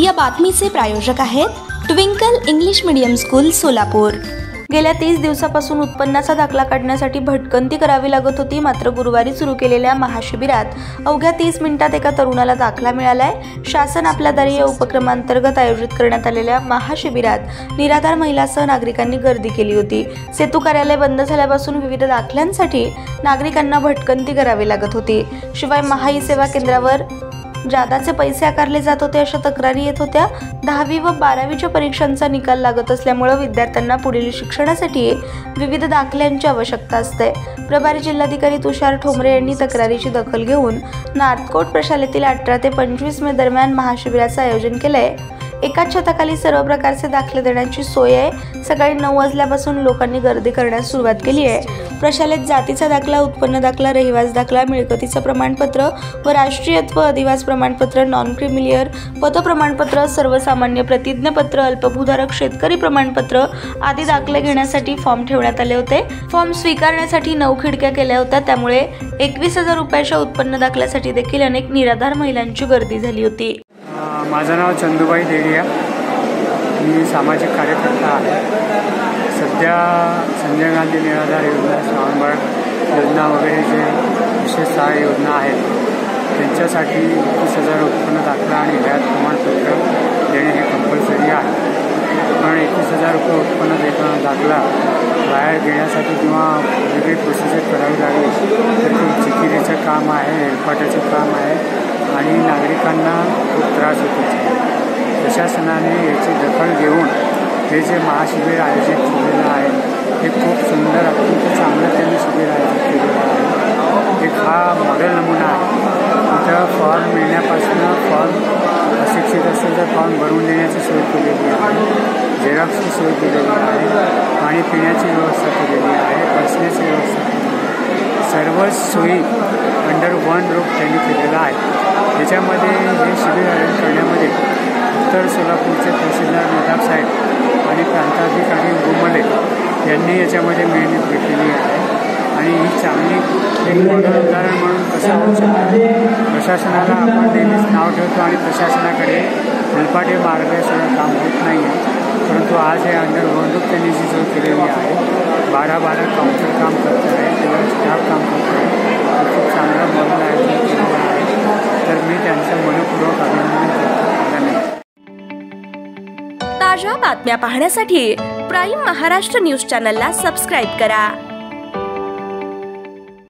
या बातमीचे प्रायोजक आहेत Twinkle English medium school Solapur. गेल्या तीस दिवसापासून उत्पन्नाचा दाखला काढण्यासाठी भटकंती करावी लागत होती मात्र गुरुवारी सुरू केलेल्या महाशिबिरात अवघ्या तीस मिनिटात एका तरुणाला दाखला मिळालाय. शासन आपल्या दारी या उपक्रमांतर्गत आयोजित करण्यात आलेल्या महाशिबिरात निराधार महिलासह नागरिकांनी गर्दी केली होती. सेतू कार्यालय बंद झाल्यापासून विविध दाखल्यांसाठी नागरिकांना भटकंती करावी लागत होती. शिवाय महाई सेवा केंद्रावर जादाचे पैसे आकारले जात होते अशा तक्रारी येत होत्या. दहावी व बारावीच्या परीक्षांचा निकाल लागत असल्यामुळं विद्यार्थ्यांना पुढील शिक्षणासाठी विविध दाखल्यांची आवश्यकता असते. प्रभारी जिल्हाधिकारी तुषार ठोंबरे यांनी तक्रारीची दखल घेऊन नार्थकोट प्रशालेतील अठरा ते पंचवीस मे दरम्यान महाशिबिराचं आयोजन केलं आहे एकाच छताखाली सर्व प्रकारचे दाखले देण्याची सोय आहे. सकाळी नऊ वाजल्यापासून लोकांनी गर्दी करण्यास सुरुवात केली आहे. प्रशालेत जातीचा दाखला उत्पन्न दाखला रहिवास दाखला मिळकतीचं प्रमाणपत्र व राष्ट्रीयत्व अधिवास प्रमाणपत्र नॉन क्रिमिलियर पतप्रमाणपत्र सर्वसामान्य प्रतिज्ञापत्र अल्पभूधारक शेतकरी प्रमाणपत्र आदी दाखले घेण्यासाठी फॉर्म ठेवण्यात आले होते. फॉर्म स्वीकारण्यासाठी नऊ खिडक्या केल्या होत्या. त्यामुळे एकवीस हजार रुपयाच्या उत्पन्न दाखल्यासाठी देखील अनेक निराधार महिलांची गर्दी झाली होती. माझं नाव चंदूबाई देडिया. मी सामाजिक कार्यकर्ता आहे. सध्या संजय गांधी निराधार योजना श्रावणबाळ योजना वगैरे जे विशेष सहाय्य योजना आहेत त्यांच्यासाठी एकवीस हजार उत्पन्न दाखला आणि व्याज प्रमाणपत्र देणे हे कंपल्सरी आहे पण एकवीस हजार रुपये उत्पन्न देता दाखला बाहेर घेण्यासाठी किंवा वेगळी प्रोसिजर करावी लागेल तर ते चिकिरीचं काम आहे हेलपाट्याचं काम आहे आणि नागरिकांना खूप त्रास होतो प्रशासनाने याची दखल घेऊन हे जे महाशिबिर आयोजित केलेलं आहे हे खूप सुंदर अत्यंत चांगलं त्यांनी शिबिर आयोजित केलेलं आहे. एक हा मॉडेल नमुना आहे. इथं फॉर्म मिळण्यापासून फॉर्म अशिक्षित असेल तर फॉर्म भरून देण्याची सोय केलेली आहे. झेरॉक्सची सोय केलेली आहे. पाणी पिण्याची व्यवस्था केलेली आहे. बसण्याची व्यवस्था केलेली आहे. सर्व सोयी अंडर वन रूप त्यांनी केलेला आहे त्याच्यामध्ये हे शिबिर आयोजन करण्यामध्ये उत्तर सोलापूरचे तहसीलदार नदाब साहेब आणि प्रांताधिकारी गुमले यांनी याच्यामध्ये मेहनत घेतलेली आहे. आणि ही चांगली एक मोठं उदाहरण म्हणून कसं होऊ शकतं. प्रशासनाला आपण नेहमीच नाव ठेवतो आणि प्रशासनाकडे फुलपाटे मार्गाशिवाय काम होत नाही आहे परंतु आज हे अंडर वन रूप त्यांनी जी सोय केलेली आहे बारा बारा काउंटर काम करत आहे किंवा स्टाफ काम करत आहे खूप चांगला मॉडेल आयोजन केलेलं आहे. तर मी त्यांचं मनपूर्वक अभिनंदन करतो. ताज्या बातम्या पाहण्यासाठी प्राईम महाराष्ट्र न्यूज चॅनलला सबस्क्राईब करा.